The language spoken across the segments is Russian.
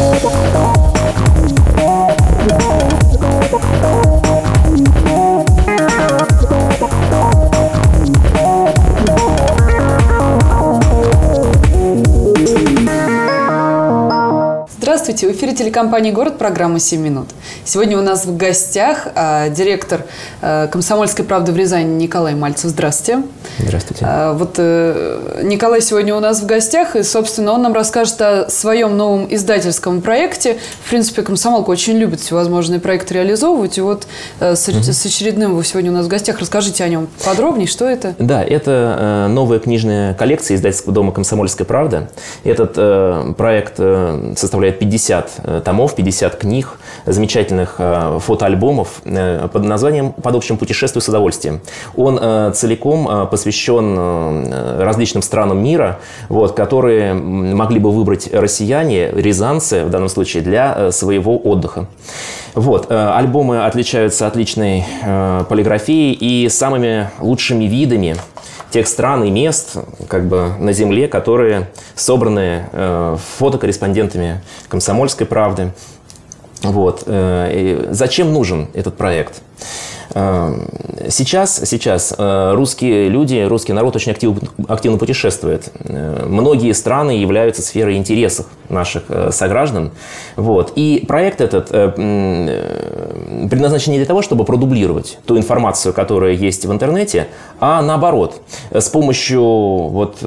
Oh, oh, oh. Здравствуйте, в эфире телекомпании «Город» программа «7 минут». Сегодня у нас в гостях э, директор э, «Комсомольской правды» в Рязани Николай Мальцев. Здравствуйте. Здравствуйте. Э, вот э, Николай сегодня у нас в гостях, и, собственно, он нам расскажет о своем новом издательском проекте. В принципе, «Комсомолка» очень любит всевозможные проекты реализовывать, и вот э, с, угу. с очередным вы сегодня у нас в гостях. Расскажите о нем подробнее, что это? Да, это э, новая книжная коллекция издательского дома «Комсомольская правда». Этот э, проект э, составляет 50 э, томов, 50 книг, замечательных э, фотоальбомов э, под названием «Под общим путешествием с удовольствием». Он целиком посвящен различным странам мира, вот, которые могли бы выбрать россияне, рязанцы в данном случае, для своего отдыха. Вот, альбомы отличаются отличной полиграфией и самыми лучшими видами тех стран и мест как бы на Земле, которые собраны э, фотокорреспондентами «Комсомольской правды». Вот. Э, зачем нужен этот проект? Эм, сейчас, сейчас э, русские люди, русский народ очень активно, активно путешествует. Э, многие страны являются сферой интересов наших э, сограждан. Вот. И проект этот предназначен не для того, чтобы продублировать ту информацию, которая есть в интернете, а наоборот, с помощью вот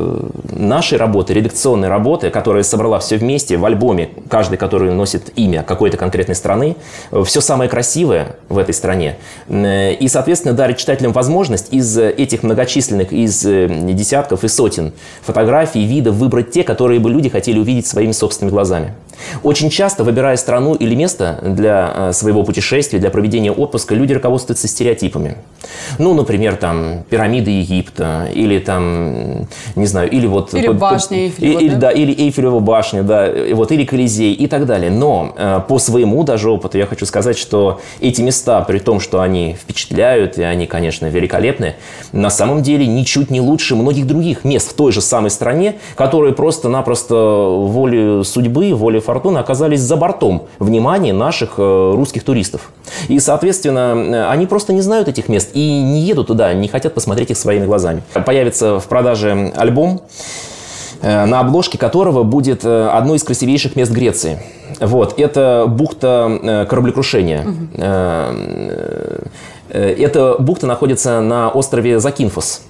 нашей работы, редакционной работы, которая собрала все вместе в альбоме, каждый, который носит имя какой-то конкретной страны, все самое красивое в этой стране Э, и, соответственно, дарит читателям возможность из этих многочисленных, из э, десятков и сотен фотографий, видов выбрать те, которые бы люди хотели увидеть своими собственными глазами. Очень часто, выбирая страну или место для э, своего путешествия, для проведения отпуска, люди руководствуются стереотипами. Ну, например, там, пирамиды Египта, или там, не знаю, или вот... Или башня Эйфелева, или, да? да? Или Эйфелева башня, да, вот, или Колизей и так далее. Но по своему даже опыту я хочу сказать, что эти места, при том, что они впечатляют, и они, конечно, великолепны, на самом деле ничуть не лучше многих других мест в той же самой стране, которые просто-напросто волей судьбы, волей фортуны оказались за бортом внимания наших э, русских туристов. И, соответственно, э, они просто не знают этих мест и не едут туда, не хотят посмотреть их своими глазами. Появится в продаже альбом, э, на обложке которого будет одно из красивейших мест Греции. Вот, это бухта кораблекрушения. Угу. Эта бухта находится на острове Закинфос.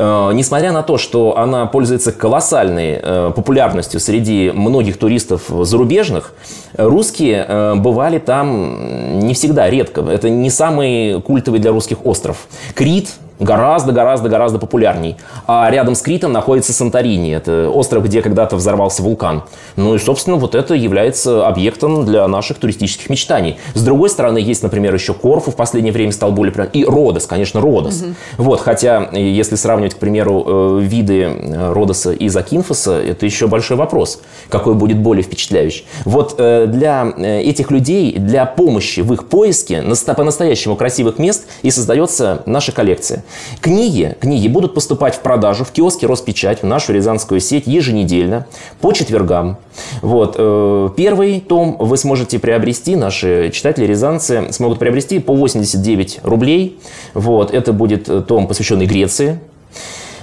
Э, несмотря на то, что она пользуется колоссальной э, популярностью среди многих туристов зарубежных, русские э, бывали там не всегда, редко. Это не самый культовый для русских остров. Крит гораздо-гораздо-гораздо популярней. А рядом с Критом находится Санторини. Это остров, где когда-то взорвался вулкан. Ну и, собственно, вот это является объектом для наших туристических мечтаний. С другой стороны, есть, например, еще Корфу в последнее время стал более. И Родос, конечно, Родос. Угу. Вот, хотя, если сравнивать, к примеру, э, виды э, Родоса и Закинфоса, это еще большой вопрос. Какой будет более впечатляющий. Вот э, для этих людей, для помощи в их поиске по-настоящему красивых мест и создается наша коллекция. Книги, книги будут поступать в продажу в киоске Роспечать, в нашу рязанскую сеть еженедельно, по четвергам. Вот. Э, первый том вы сможете приобрести, наши читатели-рязанцы смогут приобрести по 89 рублей. Вот. Это будет э, том, посвященный Греции.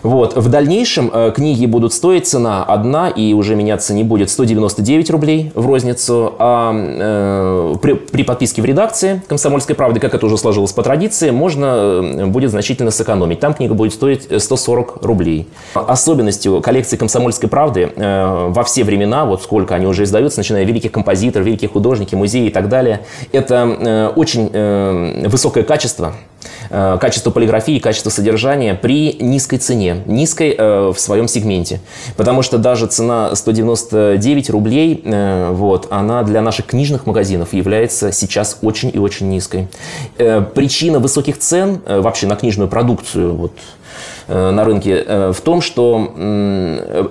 Вот. В дальнейшем э, книги будут стоить цена одна и уже меняться не будет 199 рублей в розницу, а э, при, при подписке в редакции «Комсомольской правды», как это уже сложилось по традиции, можно э, будет значительно сэкономить. Там книга будет стоить 140 рублей. Особенностью коллекции «Комсомольской правды» э, во все времена, вот сколько они уже издаются, начиная великих композиторов, великих художники, музеи и так далее, это э, очень э, высокое качество Э, качество полиграфии, качество содержания при низкой цене, низкой э, в своем сегменте. Потому что даже цена 199 рублей, э, вот, она для наших книжных магазинов является сейчас очень и очень низкой. Причина высоких цен вообще на книжную продукцию вот, на рынке в том, что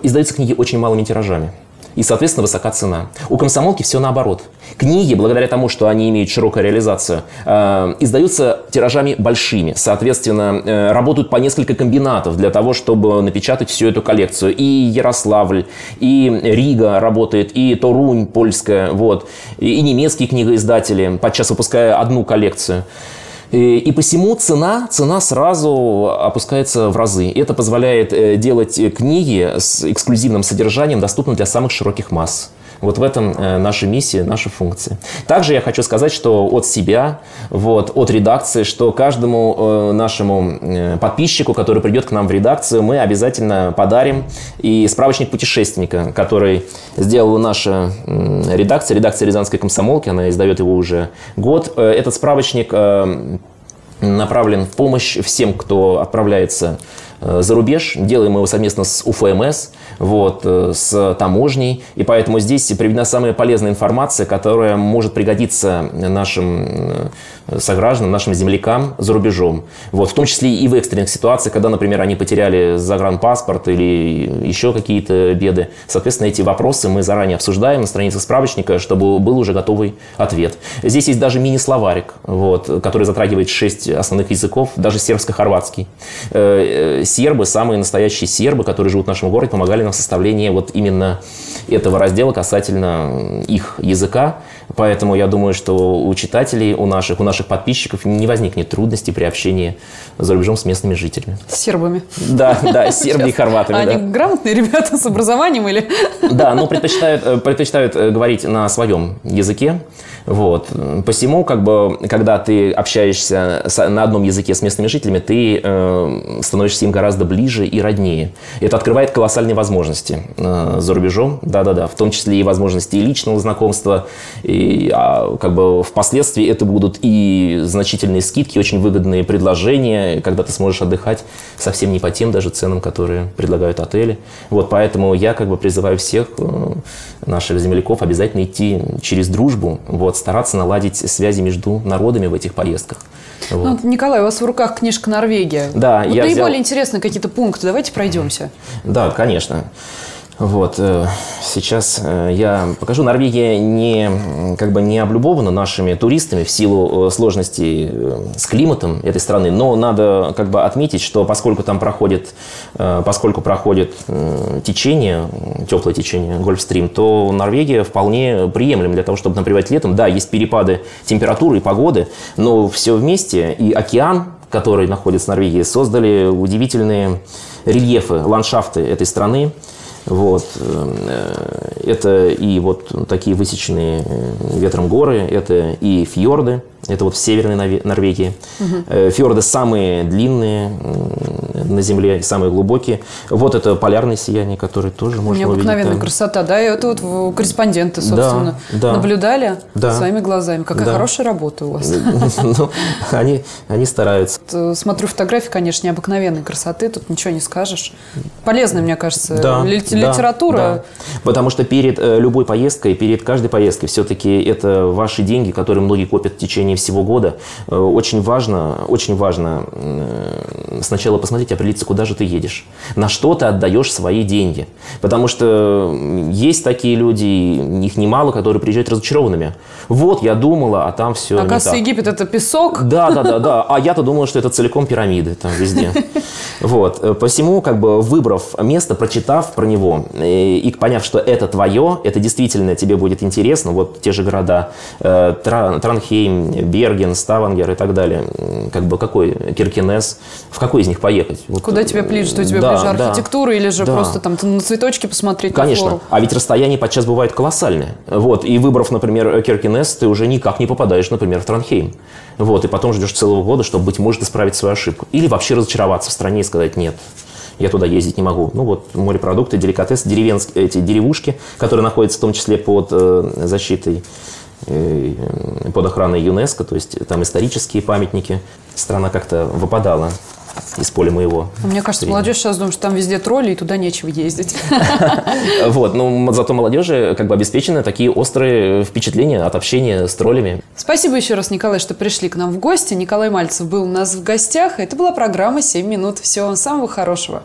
издаются книги очень малыми тиражами и, соответственно, высока цена. У комсомолки все наоборот. Книги, благодаря тому, что они имеют широкую реализацию, э, издаются тиражами большими. Соответственно, работают по несколько комбинатов для того, чтобы напечатать всю эту коллекцию. И Ярославль, и Рига работает, и Торунь польская, вот, и немецкие книгоиздатели, подчас выпуская одну коллекцию. И, и посему цена, цена сразу опускается в разы. Это позволяет э, делать книги с эксклюзивным содержанием доступным для самых широких масс. Вот в этом э, наша миссия, наша функция. Также я хочу сказать, что от себя, вот, от редакции, что каждому э, нашему э, подписчику, который придет к нам в редакцию, мы обязательно подарим и справочник путешественника, который сделала наша редакция, редакция Рязанской комсомолки, она издает его уже год. Этот справочник направлен в помощь всем, кто отправляется за рубеж. Делаем его совместно с УФМС, вот, э, с таможней. И поэтому здесь приведена самая полезная информация, которая может пригодиться нашим э, согражданам, нашим землякам за рубежом. Вот, в том числе и в экстренных ситуациях, когда, например, они потеряли загранпаспорт или еще какие-то беды. Соответственно, эти вопросы мы заранее обсуждаем на странице справочника, чтобы был уже готовый ответ. Здесь есть даже мини-словарик, вот, который затрагивает шесть основных языков, даже сербско-хорватский сербы, самые настоящие сербы, которые живут в нашем городе, помогали нам в составлении вот именно этого раздела касательно их языка. Поэтому я думаю, что у читателей, у наших, у наших подписчиков не возникнет трудностей при общении за рубежом с местными жителями. С сербами. Да, да, с сербами и хорватами. Они да. грамотные ребята с образованием или? Да, но предпочитают, э, предпочитают э, говорить на своем языке. Вот. Посему, как бы, когда ты общаешься на одном языке с местными жителями, ты э, становишься им гораздо ближе и роднее. Это открывает колоссальные возможности э, за рубежом, да-да-да, в том числе и возможности личного знакомства, и а, как бы впоследствии это будут и значительные скидки, очень выгодные предложения, когда ты сможешь отдыхать совсем не по тем даже ценам, которые предлагают отели. Вот, поэтому я как бы призываю всех э, наших земляков обязательно идти через дружбу, вот, стараться наладить связи между народами в этих поездках. Вот. Ну, Николай, у вас в руках книжка «Норвегия». Да, вот я наиболее взял... интересны какие-то пункты. Давайте пройдемся. Да, конечно. Вот, э, сейчас э, я покажу. Норвегия не, как бы не облюбована нашими туристами в силу э, сложностей с климатом этой страны, но надо как бы отметить, что поскольку там проходит, поскольку проходит течение, теплое течение, Гольфстрим, то Норвегия вполне приемлем для того, чтобы например, летом. Да, есть перепады температуры и погоды, но все вместе, и океан, который находится в Норвегии, создали удивительные рельефы, ландшафты этой страны. Вот. Э, это и вот такие высеченные э, ветром горы, это и фьорды, это вот в Северной Норвегии. Угу. Фьорды самые длинные на Земле, самые глубокие. Вот это полярное сияние, которое тоже можно увидеть. Необыкновенная красота, да? И это вот корреспонденты, собственно, да, да, наблюдали да, своими глазами. Какая да. хорошая работа у вас. Ну, они, они стараются. Э, смотрю фотографии, конечно, необыкновенной красоты, тут ничего не скажешь. Полезная, мне кажется, да, литература. Да, да. Потому что перед э, любой поездкой, перед каждой поездкой все-таки это ваши деньги, которые многие копят в течение всего года, э, очень важно, очень важно сначала посмотреть, определиться, куда же ты едешь, на что ты отдаешь свои деньги. Потому что есть такие люди, их немало, которые приезжают разочарованными. Вот, я думала, а там все Оказывается, Египет – это песок. Да, да, да, да. А я-то думала, что это целиком пирамиды там везде. Вот. Э, посему, как бы выбрав место, прочитав про него и, и поняв, что это твое, это действительно тебе будет интересно, вот те же города Транхейм, Берген, Ставангер и так далее. Как бы какой Киркинес, в какой из них поехать? Вот, Куда тебе ближе? Что тебе да, ближе архитектура да, или же да. просто там на цветочки посмотреть? Конечно. На а ведь расстояние подчас бывает колоссальное. Вот. И выбрав, например, Киркинес, ты уже никак не попадаешь, например, в Транхейм. Вот. И потом ждешь целого года, чтобы, быть может, исправить свою ошибку. Или вообще разочароваться в стране и сказать нет я туда ездить не могу. Ну вот морепродукты, деликатесы, деревенские, эти деревушки, которые находятся в том числе под э, защитой Э, под охраной ЮНЕСКО, то есть там исторические памятники. Страна как-то выпадала из поля моего. Мне кажется, зрения. молодежь сейчас думает, что там везде тролли, и туда нечего ездить. Вот, но зато молодежи как бы обеспечены такие острые впечатления от общения с троллями. Спасибо еще раз, Николай, что пришли к нам в гости. Николай Мальцев был у нас в гостях. Это была программа «7 минут». Всего вам самого хорошего.